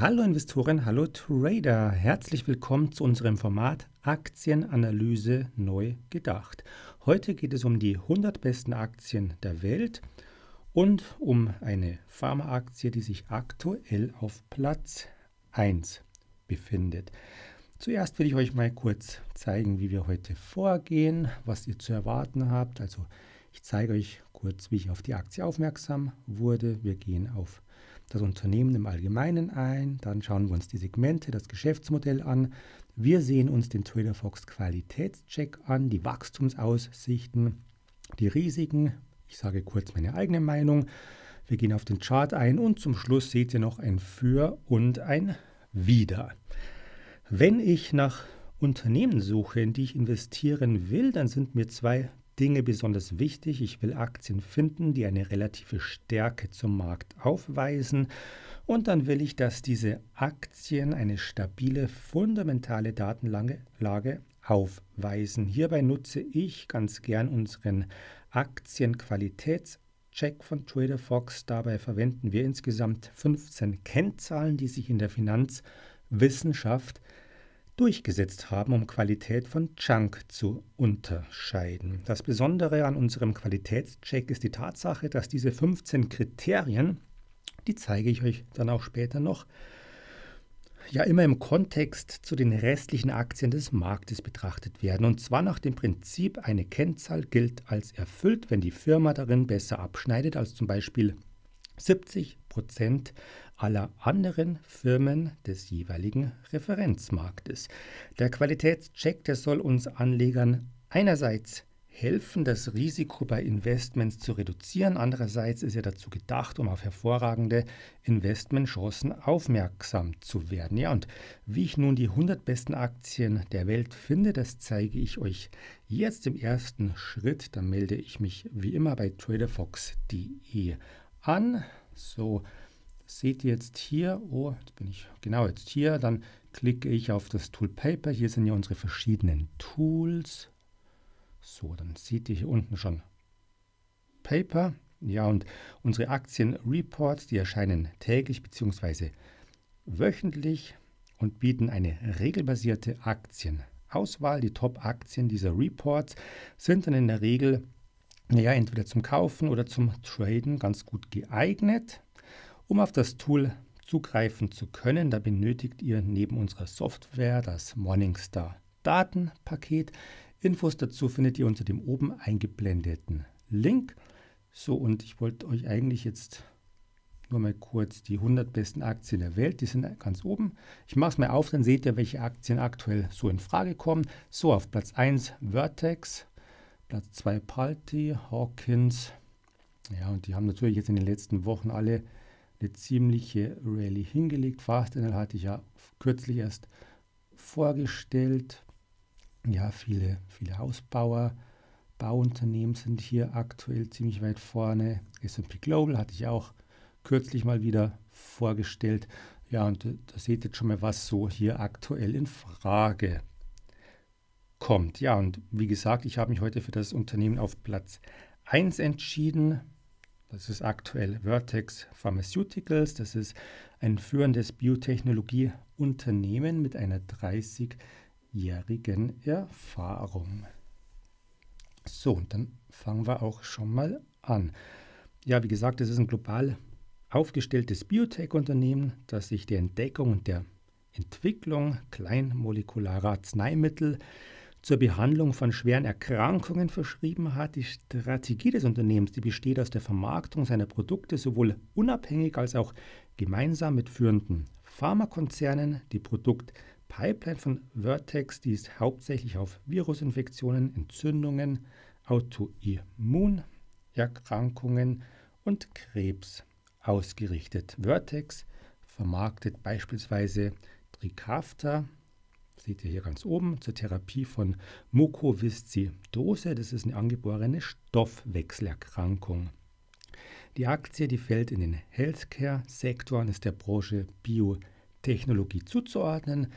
Hallo Investoren, hallo Trader. Herzlich willkommen zu unserem Format Aktienanalyse neu gedacht. Heute geht es um die 100 besten Aktien der Welt und um eine Pharmaaktie, die sich aktuell auf Platz 1 befindet. Zuerst will ich euch mal kurz zeigen, wie wir heute vorgehen, was ihr zu erwarten habt. Also ich zeige euch kurz, wie ich auf die Aktie aufmerksam wurde. Wir gehen auf das Unternehmen im Allgemeinen ein, dann schauen wir uns die Segmente, das Geschäftsmodell an. Wir sehen uns den TraderFox Qualitätscheck an, die Wachstumsaussichten, die Risiken. Ich sage kurz meine eigene Meinung. Wir gehen auf den Chart ein und zum Schluss seht ihr noch ein Für und ein Wider. Wenn ich nach Unternehmen suche, in die ich investieren will, dann sind mir zwei Dinge besonders wichtig. Ich will Aktien finden, die eine relative Stärke zum Markt aufweisen. Und dann will ich, dass diese Aktien eine stabile, fundamentale Datenlage aufweisen. Hierbei nutze ich ganz gern unseren Aktienqualitätscheck von TraderFox. Dabei verwenden wir insgesamt 15 Kennzahlen, die sich in der Finanzwissenschaft durchgesetzt haben, um Qualität von Junk zu unterscheiden. Das Besondere an unserem Qualitätscheck ist die Tatsache, dass diese 15 Kriterien, die zeige ich euch dann auch später noch, ja immer im Kontext zu den restlichen Aktien des Marktes betrachtet werden. Und zwar nach dem Prinzip, eine Kennzahl gilt als erfüllt, wenn die Firma darin besser abschneidet als zum Beispiel 70 Prozent aller anderen Firmen des jeweiligen Referenzmarktes. Der Qualitätscheck, der soll uns Anlegern einerseits helfen, das Risiko bei Investments zu reduzieren. Andererseits ist er dazu gedacht, um auf hervorragende Investmentchancen aufmerksam zu werden. Ja, und wie ich nun die 100 besten Aktien der Welt finde, das zeige ich euch jetzt im ersten Schritt. Da melde ich mich wie immer bei traderfox.de an. So, seht ihr jetzt hier, oh, jetzt bin ich genau jetzt hier, dann klicke ich auf das Tool Paper. Hier sind ja unsere verschiedenen Tools. So, dann seht ihr hier unten schon Paper. Ja, und unsere Aktienreports, die erscheinen täglich bzw. wöchentlich und bieten eine regelbasierte Aktienauswahl. Die Top-Aktien dieser Reports sind dann in der Regel ja, entweder zum Kaufen oder zum Traden ganz gut geeignet. Um auf das Tool zugreifen zu können, da benötigt ihr neben unserer Software das Morningstar Datenpaket. Infos dazu findet ihr unter dem oben eingeblendeten Link. So, und ich wollte euch eigentlich jetzt nur mal kurz die 100 besten Aktien der Welt, die sind ganz oben. Ich mache es mal auf, dann seht ihr, welche Aktien aktuell so in Frage kommen. So, auf Platz 1 Vertex, Platz 2 Palti, Hawkins. Ja, und die haben natürlich jetzt in den letzten Wochen alle eine ziemliche Rallye hingelegt. Fastenal hatte ich ja kürzlich erst vorgestellt. Ja, viele, viele Hausbauer, Bauunternehmen sind hier aktuell ziemlich weit vorne. S&P Global hatte ich auch kürzlich mal wieder vorgestellt. Ja, und da seht ihr schon mal, was so hier aktuell in Frage kommt. Ja, und wie gesagt, ich habe mich heute für das Unternehmen auf Platz 1 entschieden. Das ist aktuell Vertex Pharmaceuticals. Das ist ein führendes Biotechnologieunternehmen mit einer 30-jährigen Erfahrung. So, und dann fangen wir auch schon mal an. Ja, wie gesagt, es ist ein global aufgestelltes Biotech-Unternehmen, das sich der Entdeckung und der Entwicklung kleinmolekularer Arzneimittel zur Behandlung von schweren Erkrankungen verschrieben hat. Die Strategie des Unternehmens, die besteht aus der Vermarktung seiner Produkte sowohl unabhängig als auch gemeinsam mit führenden Pharmakonzernen. Die Produktpipeline von Vertex, die ist hauptsächlich auf Virusinfektionen, Entzündungen, Autoimmunerkrankungen und Krebs ausgerichtet. Vertex vermarktet beispielsweise Trikafta, seht ihr hier ganz oben, zur Therapie von Mukoviszidose. Das ist eine angeborene Stoffwechselerkrankung. Die Aktie, die fällt in den Healthcare-Sektor und ist der Branche Biotechnologie zuzuordnen.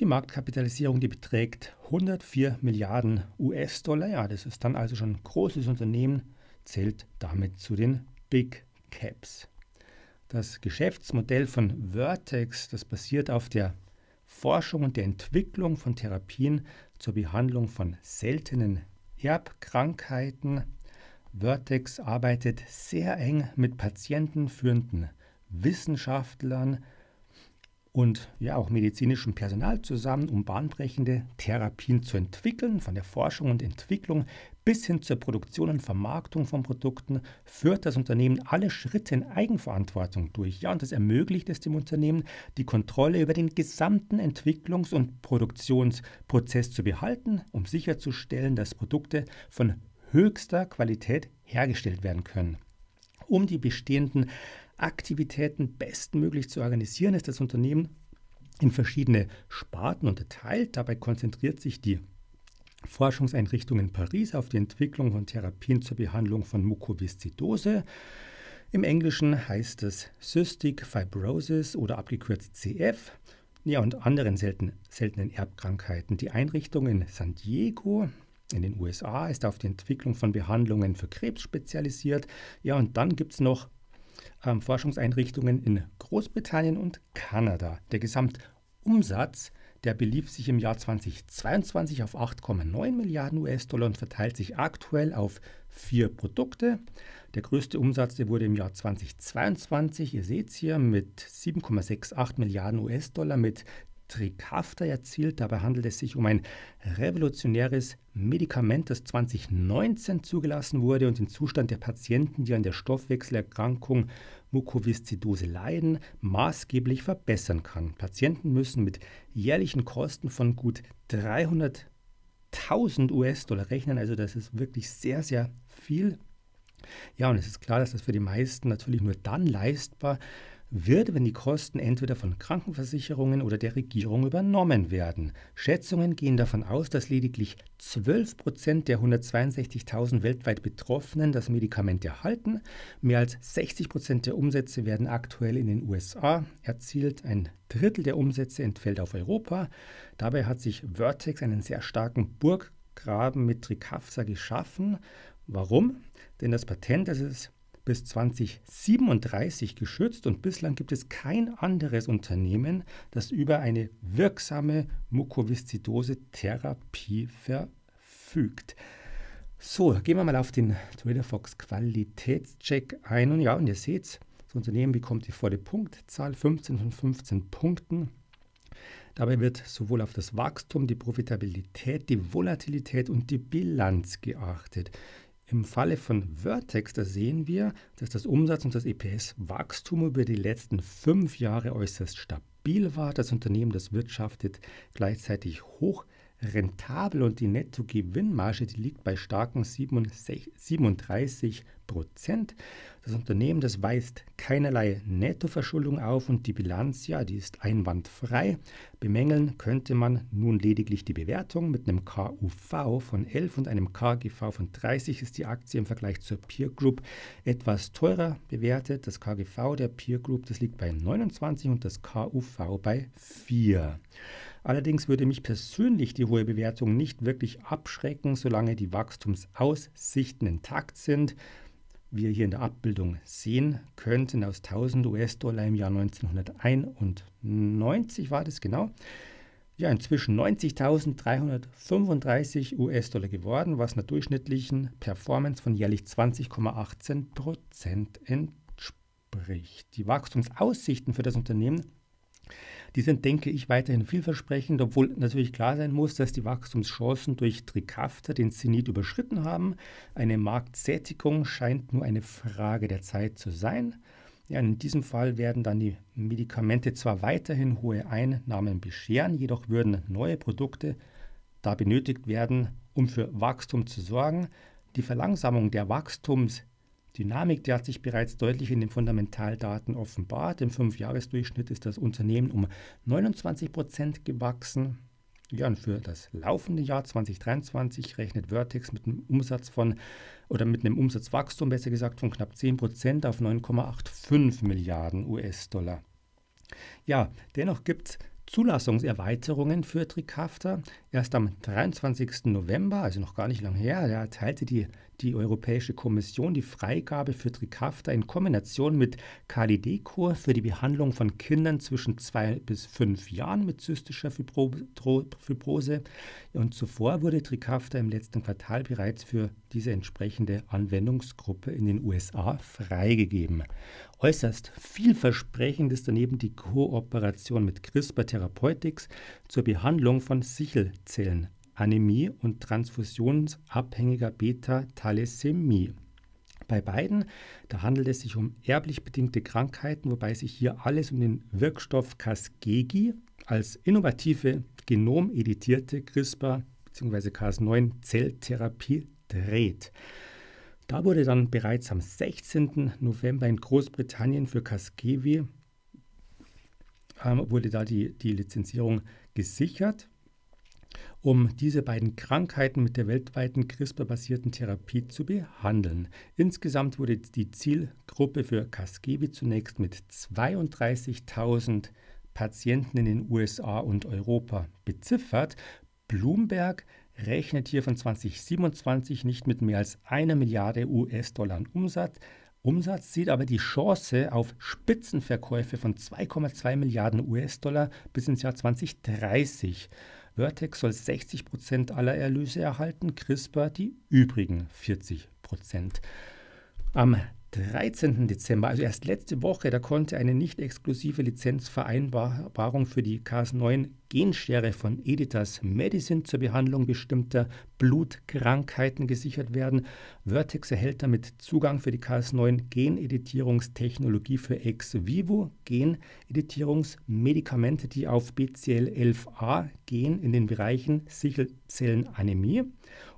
Die Marktkapitalisierung, die beträgt 104 Milliarden US-Dollar. Ja, das ist dann also schon ein großes Unternehmen, zählt damit zu den Big Caps. Das Geschäftsmodell von Vertex, das basiert auf der Forschung und der Entwicklung von Therapien zur Behandlung von seltenen Erbkrankheiten. Vertex arbeitet sehr eng mit patientenführenden Wissenschaftlern und ja auch medizinischem Personal zusammen, um bahnbrechende Therapien zu entwickeln. Von der Forschung und Entwicklung bis hin zur Produktion und Vermarktung von Produkten führt das Unternehmen alle Schritte in Eigenverantwortung durch. Ja, und das ermöglicht es dem Unternehmen, die Kontrolle über den gesamten Entwicklungs- und Produktionsprozess zu behalten, um sicherzustellen, dass Produkte von höchster Qualität hergestellt werden können. Um die bestehenden Aktivitäten bestmöglich zu organisieren, ist das Unternehmen in verschiedene Sparten unterteilt. Dabei konzentriert sich die Forschungseinrichtung in Paris auf die Entwicklung von Therapien zur Behandlung von Mukoviszidose. Im Englischen heißt es Cystic Fibrosis oder abgekürzt CF. Ja, und anderen selten, seltenen Erbkrankheiten. Die Einrichtung in San Diego in den USA ist auf die Entwicklung von Behandlungen für Krebs spezialisiert. Ja, und dann gibt es noch ähm, Forschungseinrichtungen in Großbritannien und Kanada. Der Gesamtumsatz der belief sich im Jahr 2022 auf 8,9 Milliarden US-Dollar und verteilt sich aktuell auf vier Produkte. Der größte Umsatz der wurde im Jahr 2022, ihr seht es hier, mit 7,68 Milliarden US-Dollar mit Trikafta erzielt. Dabei handelt es sich um ein revolutionäres Medikament, das 2019 zugelassen wurde und den Zustand der Patienten, die an der Stoffwechselerkrankung Mukoviszidose leiden, maßgeblich verbessern kann. Patienten müssen mit jährlichen Kosten von gut 300.000 US-Dollar rechnen, also das ist wirklich sehr, sehr viel. Ja, und es ist klar, dass das für die meisten natürlich nur dann leistbar ist, wird, wenn die Kosten entweder von Krankenversicherungen oder der Regierung übernommen werden. Schätzungen gehen davon aus, dass lediglich 12 Prozent der 162.000 weltweit Betroffenen das Medikament erhalten. Mehr als 60 Prozent der Umsätze werden aktuell in den USA erzielt. Ein Drittel der Umsätze entfällt auf Europa. Dabei hat sich Vertex einen sehr starken Burggraben mit Trikafsa geschaffen. Warum? Denn das Patent, das es bis 2037 geschützt und bislang gibt es kein anderes Unternehmen, das über eine wirksame Mukoviszidose-Therapie verfügt. So, gehen wir mal auf den TraderFox Qualitätscheck ein. Und ja, und ihr seht, das Unternehmen bekommt die volle Punktzahl, 15 von 15 Punkten. Dabei wird sowohl auf das Wachstum, die Profitabilität, die Volatilität und die Bilanz geachtet. Im Falle von Vertex, da sehen wir, dass das Umsatz- und das EPS-Wachstum über die letzten fünf Jahre äußerst stabil war. Das Unternehmen, das wirtschaftet gleichzeitig hoch rentabel und die Nettogewinnmarge, die liegt bei starken 37 Prozent. Das Unternehmen, das weist keinerlei Nettoverschuldung auf und die Bilanz, ja, die ist einwandfrei. Bemängeln könnte man nun lediglich die Bewertung. Mit einem KUV von 11 und einem KGV von 30 ist die Aktie im Vergleich zur Peer Group etwas teurer bewertet. Das KGV der Peer Group, das liegt bei 29 und das KUV bei 4. Allerdings würde mich persönlich die hohe Bewertung nicht wirklich abschrecken, solange die Wachstumsaussichten intakt sind. Wie ihr hier in der Abbildung sehen könnten, aus 1000 US-Dollar im Jahr 1991 war das genau. Ja, inzwischen 90.335 US-Dollar geworden, was einer durchschnittlichen Performance von jährlich 20,18 Prozent entspricht. Die Wachstumsaussichten für das Unternehmen die sind, denke ich, weiterhin vielversprechend, obwohl natürlich klar sein muss, dass die Wachstumschancen durch Trikafta den Zenit überschritten haben. Eine Marktsättigung scheint nur eine Frage der Zeit zu sein. Ja, in diesem Fall werden dann die Medikamente zwar weiterhin hohe Einnahmen bescheren, jedoch würden neue Produkte da benötigt werden, um für Wachstum zu sorgen. Die Verlangsamung der Wachstums- Dynamik, die hat sich bereits deutlich in den Fundamentaldaten offenbart. Im Fünfjahresdurchschnitt ist das Unternehmen um 29 Prozent gewachsen. Ja, und für das laufende Jahr 2023 rechnet Vertex mit einem Umsatz von oder mit einem Umsatzwachstum, besser gesagt, von knapp 10 Prozent auf 9,85 Milliarden US-Dollar. Ja, dennoch gibt es Zulassungserweiterungen für Trikafta. Erst am 23. November, also noch gar nicht lange her, erteilte die die Europäische Kommission die Freigabe für Trikafta in Kombination mit Kalideco für die Behandlung von Kindern zwischen zwei bis fünf Jahren mit zystischer Fibrose. Und zuvor wurde Trikafta im letzten Quartal bereits für diese entsprechende Anwendungsgruppe in den USA freigegeben. Äußerst vielversprechend ist daneben die Kooperation mit CRISPR Therapeutics zur Behandlung von Sichelzellen Anämie und transfusionsabhängiger Beta-Thalassämie. Bei beiden, da handelt es sich um erblich bedingte Krankheiten, wobei sich hier alles um den Wirkstoff Casgegi als innovative genomeditierte CRISPR bzw. Cas9-Zelltherapie dreht. Da wurde dann bereits am 16. November in Großbritannien für Casgevy ähm, wurde da die, die Lizenzierung gesichert um diese beiden Krankheiten mit der weltweiten CRISPR-basierten Therapie zu behandeln. Insgesamt wurde die Zielgruppe für Casgevy zunächst mit 32.000 Patienten in den USA und Europa beziffert. Bloomberg rechnet hier von 2027 nicht mit mehr als einer Milliarde US-Dollar Umsatz. Umsatz sieht aber die Chance auf Spitzenverkäufe von 2,2 Milliarden US-Dollar bis ins Jahr 2030. Vertex soll 60 Prozent aller Erlöse erhalten, CRISPR die übrigen 40 Prozent. Am 13. Dezember, also erst letzte Woche, da konnte eine nicht exklusive Lizenzvereinbarung für die Cas9-Genschere von Editas Medicine zur Behandlung bestimmter Blutkrankheiten gesichert werden. Vertex erhält damit Zugang für die Cas9-Geneditierungstechnologie für ex vivo Geneditierungsmedikamente, die auf BCL11A-Gen in den Bereichen Sichelzellenanämie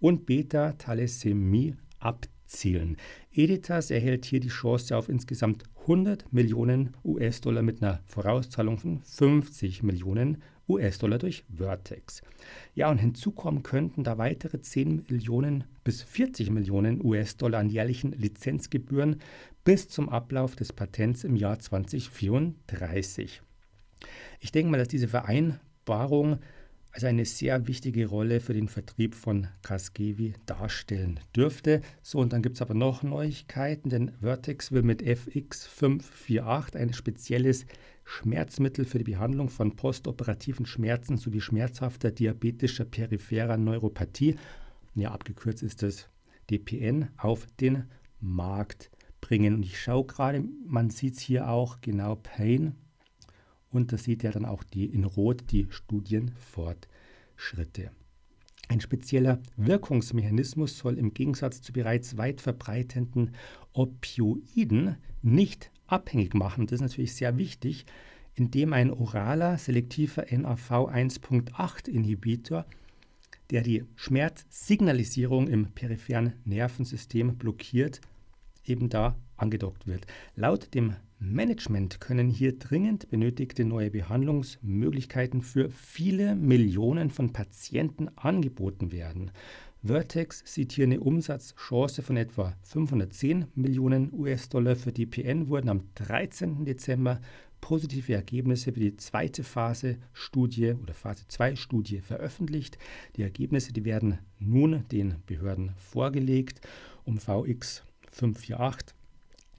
und Beta-Thalassämie abzielen. Editas erhält hier die Chance auf insgesamt 100 Millionen US-Dollar mit einer Vorauszahlung von 50 Millionen US-Dollar durch Vertex. Ja, und hinzukommen könnten da weitere 10 Millionen bis 40 Millionen US-Dollar an jährlichen Lizenzgebühren bis zum Ablauf des Patents im Jahr 2034. Ich denke mal, dass diese Vereinbarung also eine sehr wichtige Rolle für den Vertrieb von Casgevi darstellen dürfte. So, und dann gibt es aber noch Neuigkeiten, denn Vertex will mit FX548 ein spezielles Schmerzmittel für die Behandlung von postoperativen Schmerzen sowie schmerzhafter diabetischer peripherer Neuropathie, ja abgekürzt ist es DPN, auf den Markt bringen. Und ich schaue gerade, man sieht es hier auch genau Pain und da sieht er dann auch die in Rot die Studienfortschritte. Ein spezieller Wirkungsmechanismus soll im Gegensatz zu bereits weit verbreitenden Opioiden nicht abhängig machen. Das ist natürlich sehr wichtig, indem ein oraler selektiver NAV 1.8 Inhibitor, der die Schmerzsignalisierung im peripheren Nervensystem blockiert, eben da angedockt wird. Laut dem Management können hier dringend benötigte neue Behandlungsmöglichkeiten für viele Millionen von Patienten angeboten werden. Vertex sieht hier eine Umsatzchance von etwa 510 Millionen US-Dollar. Für DPN wurden am 13. Dezember positive Ergebnisse für die zweite Phase Studie oder Phase 2 Studie veröffentlicht. Die Ergebnisse, die werden nun den Behörden vorgelegt, um VX 548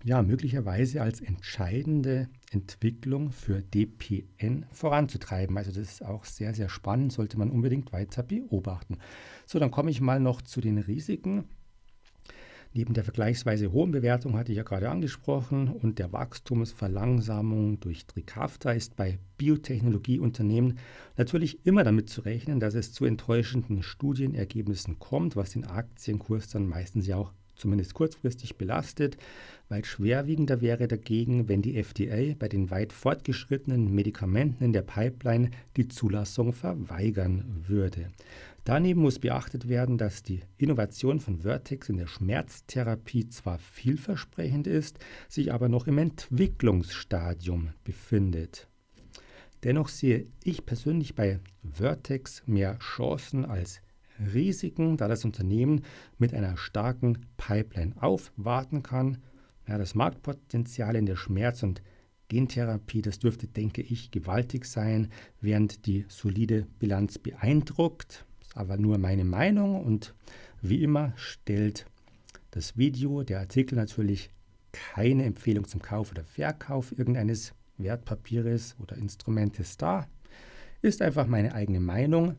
ja, möglicherweise als entscheidende Entwicklung für DPN voranzutreiben. Also das ist auch sehr, sehr spannend, sollte man unbedingt weiter beobachten. So, dann komme ich mal noch zu den Risiken. Neben der vergleichsweise hohen Bewertung hatte ich ja gerade angesprochen und der Wachstumsverlangsamung durch Trikafta ist bei Biotechnologieunternehmen natürlich immer damit zu rechnen, dass es zu enttäuschenden Studienergebnissen kommt, was den Aktienkurs dann meistens ja auch zumindest kurzfristig belastet. Weit schwerwiegender wäre dagegen, wenn die FDA bei den weit fortgeschrittenen Medikamenten in der Pipeline die Zulassung verweigern würde. Daneben muss beachtet werden, dass die Innovation von Vertex in der Schmerztherapie zwar vielversprechend ist, sich aber noch im Entwicklungsstadium befindet. Dennoch sehe ich persönlich bei Vertex mehr Chancen als Risiken, da das Unternehmen mit einer starken Pipeline aufwarten kann. Ja, das Marktpotenzial in der Schmerz- und Gentherapie, das dürfte, denke ich, gewaltig sein, während die solide Bilanz beeindruckt. Das ist aber nur meine Meinung und wie immer stellt das Video, der Artikel natürlich keine Empfehlung zum Kauf oder Verkauf irgendeines Wertpapieres oder Instrumentes dar. Ist einfach meine eigene Meinung.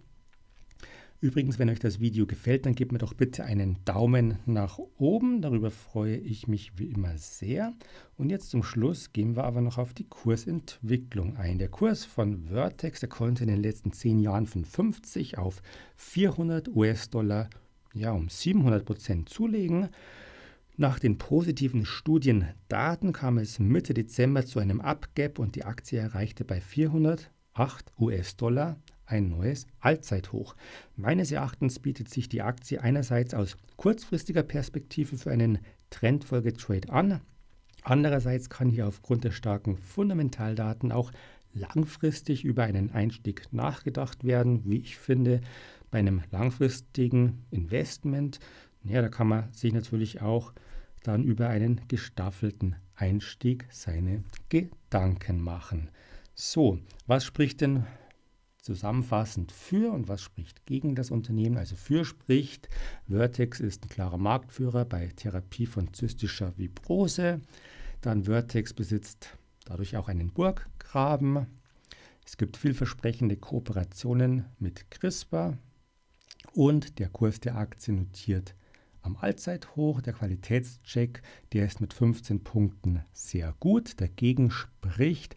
Übrigens, wenn euch das Video gefällt, dann gebt mir doch bitte einen Daumen nach oben. Darüber freue ich mich wie immer sehr. Und jetzt zum Schluss gehen wir aber noch auf die Kursentwicklung ein. Der Kurs von Vertex, der konnte in den letzten zehn Jahren von 50 auf 400 US-Dollar ja, um 700 Prozent zulegen. Nach den positiven Studiendaten kam es Mitte Dezember zu einem Abgap und die Aktie erreichte bei 408 US-Dollar ein neues Allzeithoch. Meines Erachtens bietet sich die Aktie einerseits aus kurzfristiger Perspektive für einen Trendfolgetrade an, andererseits kann hier aufgrund der starken Fundamentaldaten auch langfristig über einen Einstieg nachgedacht werden, wie ich finde, bei einem langfristigen Investment ja, da kann man sich natürlich auch dann über einen gestaffelten Einstieg seine Gedanken machen. So, was spricht denn zusammenfassend für und was spricht gegen das Unternehmen? Also für spricht, Vertex ist ein klarer Marktführer bei Therapie von zystischer Fibrose. Dann Vertex besitzt dadurch auch einen Burggraben. Es gibt vielversprechende Kooperationen mit CRISPR und der Kurs der Aktie notiert am Allzeithoch. Der Qualitätscheck, der ist mit 15 Punkten sehr gut. Dagegen spricht,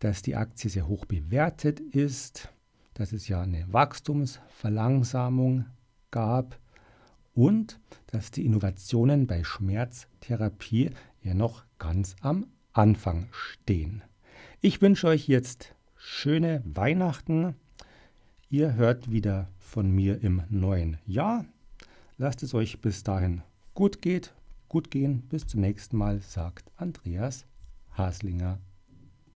dass die Aktie sehr hoch bewertet ist, dass es ja eine Wachstumsverlangsamung gab und dass die Innovationen bei Schmerztherapie ja noch ganz am Anfang stehen. Ich wünsche euch jetzt schöne Weihnachten. Ihr hört wieder von mir im neuen Jahr. Lasst es euch bis dahin gut geht, gut gehen. Bis zum nächsten Mal, sagt Andreas Haslinger.